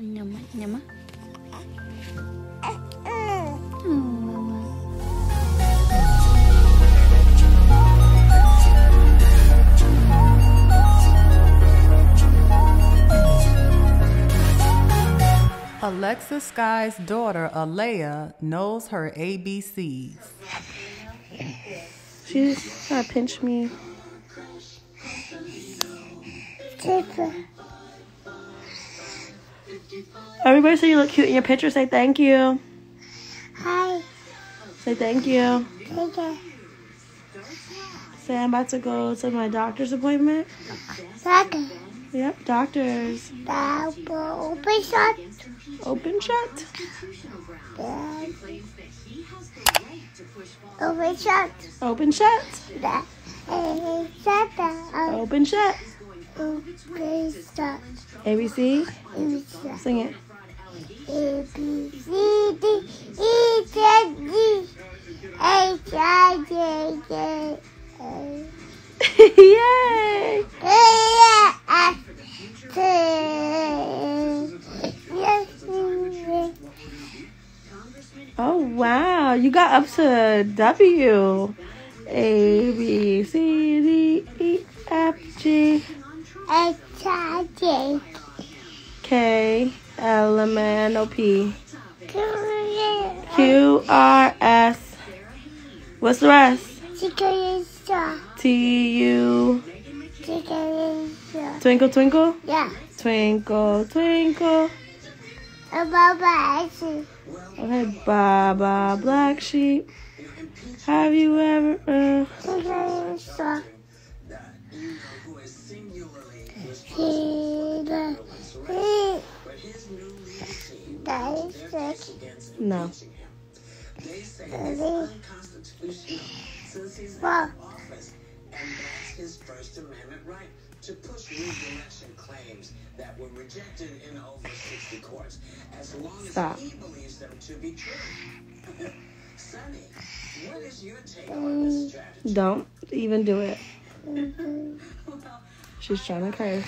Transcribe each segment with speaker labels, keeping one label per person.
Speaker 1: Nyama, nyama.
Speaker 2: Alexis Skyy's daughter, Alaiya, knows her ABCs.
Speaker 3: She's trying to pinch me. Everybody say you look cute in your picture. Say thank you.
Speaker 4: Hi.
Speaker 3: Say thank you.
Speaker 4: Take care.
Speaker 3: Say I'm about to go to my doctor's appointment.
Speaker 4: Second.
Speaker 3: Yep, doctors.
Speaker 4: Open shut.
Speaker 3: Open shut.
Speaker 4: Open shot.
Speaker 3: Open shut.
Speaker 4: Is shut.
Speaker 3: Open shut.
Speaker 4: Shot.
Speaker 3: ABC.
Speaker 4: Open.
Speaker 3: Sing it.
Speaker 4: A B C D E F G H I J K L
Speaker 3: Yay! Oh wow, you got up to W. A B C D E F G K L M N O P Q R S. What's the rest? T U Twinkle Twinkle
Speaker 4: Yeah.
Speaker 3: Twinkle Twinkle.
Speaker 4: About my ice.
Speaker 3: Okay, Baba Black Sheep. Have you ever? Uh,
Speaker 4: Chicken shot. Chicken. That is six.
Speaker 3: no.
Speaker 4: Three. Four.
Speaker 5: his First Amendment right to push reelection claims that were rejected in over 60 courts, as long as
Speaker 3: Stop.
Speaker 5: he believes them to be true. Sonny, what is your take on this strategy?
Speaker 3: Don't even do it. She's trying to curse.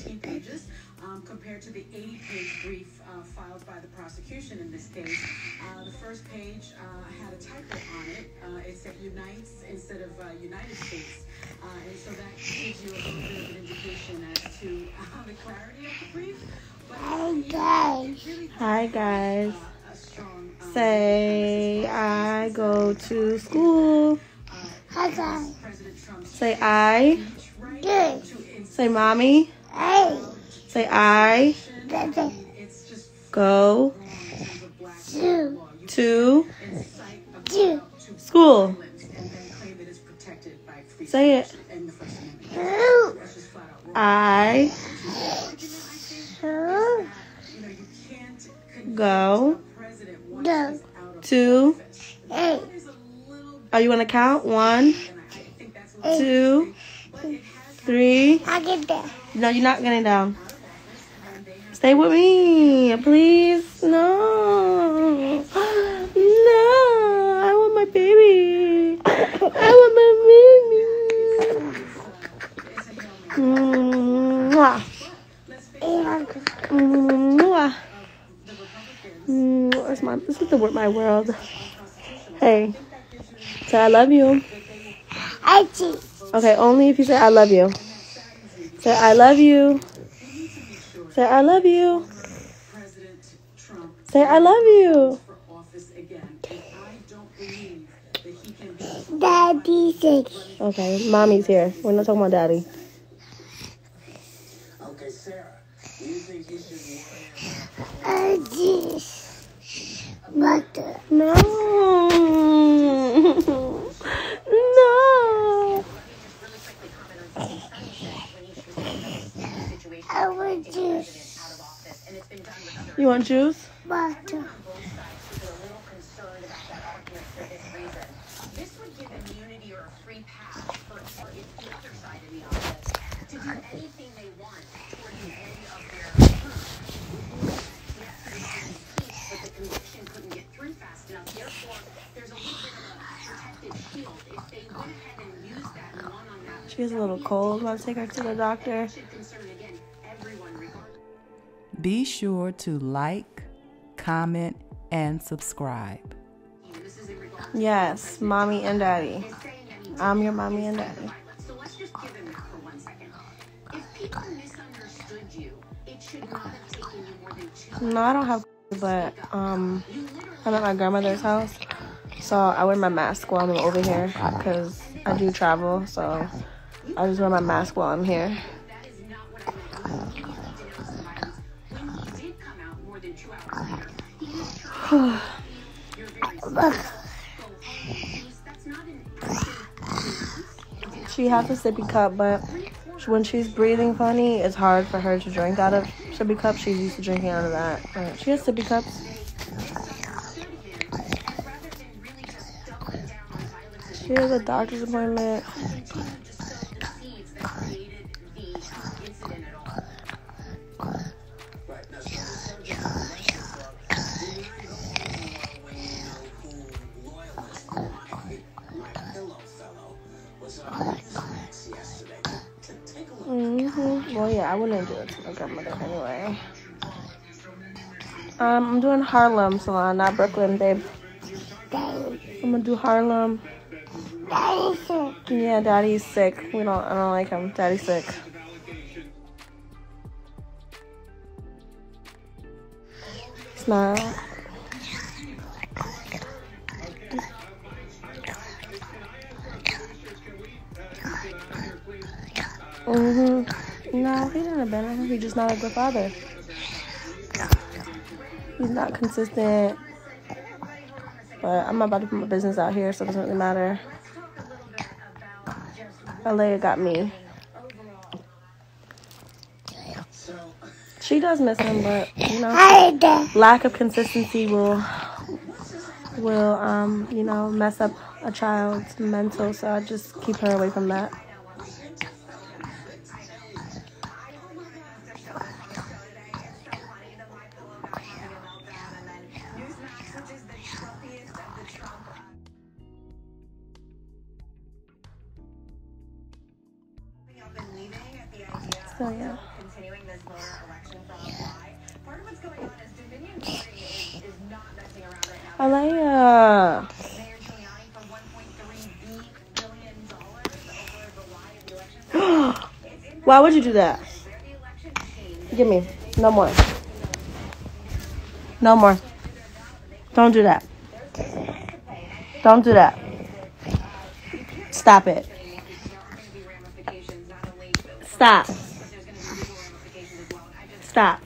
Speaker 6: 13 pages um, compared to the 80-page brief uh, filed by the prosecution in this case. Uh, the first page uh, had a typo on it. Uh, it said Unites instead of uh, United States. Uh, and so that gives you a little bit of an indication as to the clarity of the brief. But
Speaker 4: Hi,
Speaker 6: guys. Really
Speaker 3: Hi, guys.
Speaker 6: Strong,
Speaker 3: Say, I go to school.
Speaker 6: Hi, guys.
Speaker 3: Say, I.
Speaker 4: Good.
Speaker 3: Say, mommy.
Speaker 4: Hey.
Speaker 3: Say I go to
Speaker 6: crowd to
Speaker 3: school. Say it. I Go. to. Are you gonna count? One,
Speaker 6: I
Speaker 3: two, three.
Speaker 4: I get that.
Speaker 3: No, you're not getting down. Stay with me, please. No. No. I want my baby. I want my baby. Mwah. Mwah. Where's my, this is the word my world. Hey. Say I love you.
Speaker 4: I see.
Speaker 3: Okay, only if you say I love you. Say I love you. Say I love you. Say I love you.
Speaker 6: for office again. And I don't believe that he can be
Speaker 4: Daddy six.
Speaker 3: Okay, mommy's here. We're not talking about daddy.
Speaker 5: Okay, Sarah, do you think he should wear
Speaker 4: I just. Butter.
Speaker 3: No. no.
Speaker 4: I would just
Speaker 3: You want juice?
Speaker 4: butter.
Speaker 7: This would give immunity or a free pass for, for if the other side in the office to do anything they want toward the end of their term. Yes, but the conviction couldn't get through fast enough. Therefore, there's a little bit of a protective shield. If they went ahead and used that and won on both sides was a little concerned about that
Speaker 3: She has a little cold. Want to take her to the doctor?
Speaker 2: Be sure to like, comment, and subscribe.
Speaker 3: Yes, mommy and daddy. I'm your mommy and daddy.
Speaker 7: So let's just give him for one second. If people misunderstood you, it should not have taken you more than two
Speaker 3: No, I don't have, but um, I'm at my grandmother's house, so I wear my mask while I'm over here because I do travel. So I just wear my mask while I'm here. She has a sippy cup, but when she's breathing funny, it's hard for her to drink out of sippy cup. She's used to drinking out of that. But she has sippy cups. She has a doctor's appointment. I wouldn't do it to my grandmother anyway. Um, I'm doing Harlem salon, not Brooklyn, babe. I'm gonna do Harlem. Yeah, daddy's sick. We don't. I don't like him. Daddy's sick. Smile. Mm-hmm. No, he didn't abandon her. He's just not a good father. He's not consistent. But I'm about to put my business out here, so it doesn't really matter. Alaiya got me. She does miss him, but you know, lack of consistency will will um you know mess up a child's mental. So I just keep her away from that.
Speaker 7: Of the election.
Speaker 3: Why would you do that?
Speaker 7: They're the election machine.
Speaker 3: Give me. No more. No more. Don't do that. Don't do that. Stop it.
Speaker 7: There
Speaker 3: Stop.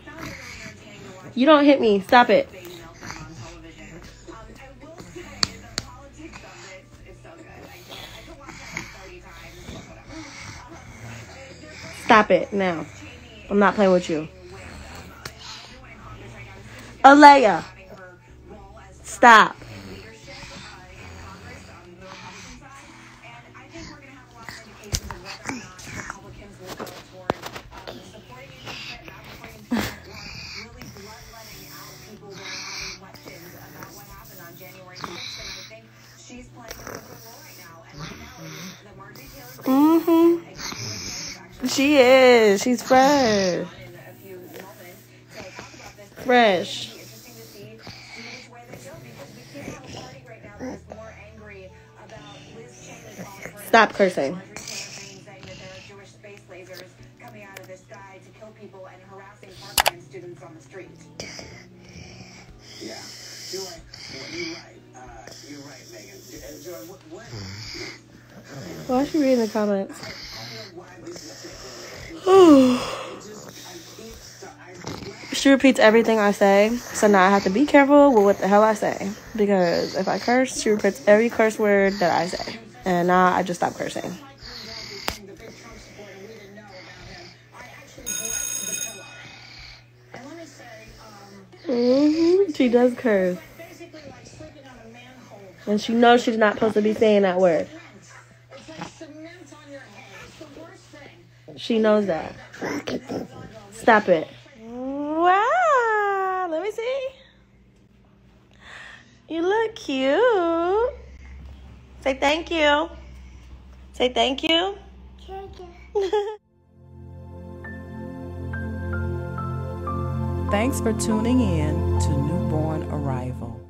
Speaker 3: You don't hit me. Stop it.
Speaker 7: Baby Nelson on television. I will say the politics of this is so good. I can't. I could watch that like 30 times. Whatever.
Speaker 3: Stop it now. I'm not playing with you.
Speaker 7: Alaiya.
Speaker 3: Stop.
Speaker 7: leadership uh, in Congress on the Republican side. And I think we're going to have a lot of indications of whether or not Republicans will go toward um, supporting impeachment, not supporting impeachment, or really bloodletting out people that are having questions about what happened on January 6th. And I think she's playing a good role right now. And right now, it is the Marjorie Taylor Greene
Speaker 3: Mm-hmm.
Speaker 7: executive
Speaker 3: She is. She's fresh.
Speaker 7: in a few moments to talk about this.
Speaker 3: Fresh.
Speaker 7: It'll be interesting to see, see which way they go because we can't have a party right now that is more angry about Liz Cheney calling for an
Speaker 3: Stop cursing.
Speaker 7: Marjorie Taylor Greene saying that there are Jewish space lasers coming out of the sky to kill people and is. She's fresh. Fresh. Stop cursing.
Speaker 5: yeah, you're
Speaker 3: Why she the comments?
Speaker 5: I don't know why this is taking It just, I can't stop. I,
Speaker 3: She repeats everything I say, so now I have to be careful with what the hell I say. Because if I curse, she repeats every curse word that I say. And now I just stop cursing. hmm She does curse. And she knows she's not supposed to be saying that word.
Speaker 6: It's like cement on your head. It's the worst thing.
Speaker 3: She knows that. Stop it. Wow. Let me see. You look cute. Say thank you. Say thank you.
Speaker 4: Thank
Speaker 2: Thanks for tuning in to Newborn Arrival.